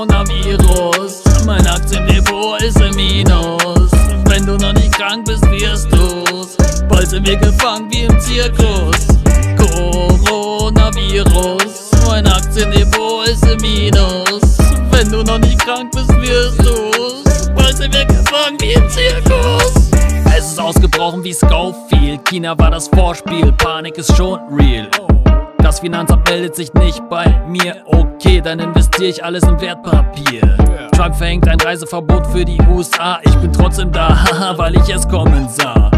Coronavirus. Mein Aktiendepot ist im Minus. Wenn du noch nicht krank bist, wirst du's. Bald sind wir gefangen wie im Zirkus. Coronavirus. Mein Aktiendepot ist im Minus. Wenn du noch nicht krank bist, wirst du's. Bald sind wir gefangen wie im Zirkus. Es ist ausgebrochen wie Schofield, China war das Vorspiel, Panik ist schon real. Das Finanzamt meldet sich nicht bei mir. Okay, dann investiere ich alles in Wertpapier. Trump verhängt ein Reiseverbot für die USA. Ich bin trotzdem da, haha, weil ich es kommen sah.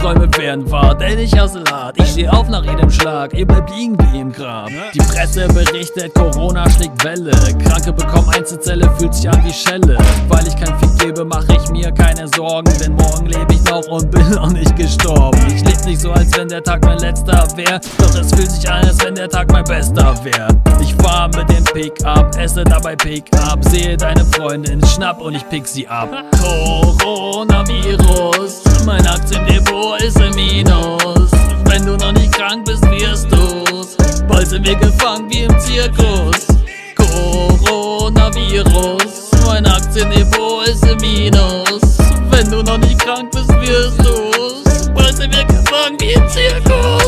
Träume werden wahr, denn ich hasse hart. Ich steh auf nach jedem Schlag, ihr bleibt liegen wie im Grab. Die Presse berichtet, Corona schlägt Welle. Kranke bekommen Einzelzelle, fühlt sich an wie Schelle. Weil ich kein Fick gebe, mach ich mir keine Sorgen. Denn morgen lebe ich noch und bin noch nicht gestorben. Ich lebe nicht so, als wenn der Tag mein letzter wär. Doch es fühlt sich an, als wenn der Tag mein bester wär. Ich fahr mit dem Pickup, esse dabei Pickup. Sehe deine Freundin, schnapp und ich pick sie ab. Coronavirus, mein Aktiendepot ist im Minus. Wenn du noch nicht krank bist, wirst du's. Bald sind wir gefangen wie im Zirkus. Coronavirus, mein Aktiendepot ist im Minus. Wenn du noch nicht krank bist, wirst du's. Bald sind wir gefangen wie im Zirkus.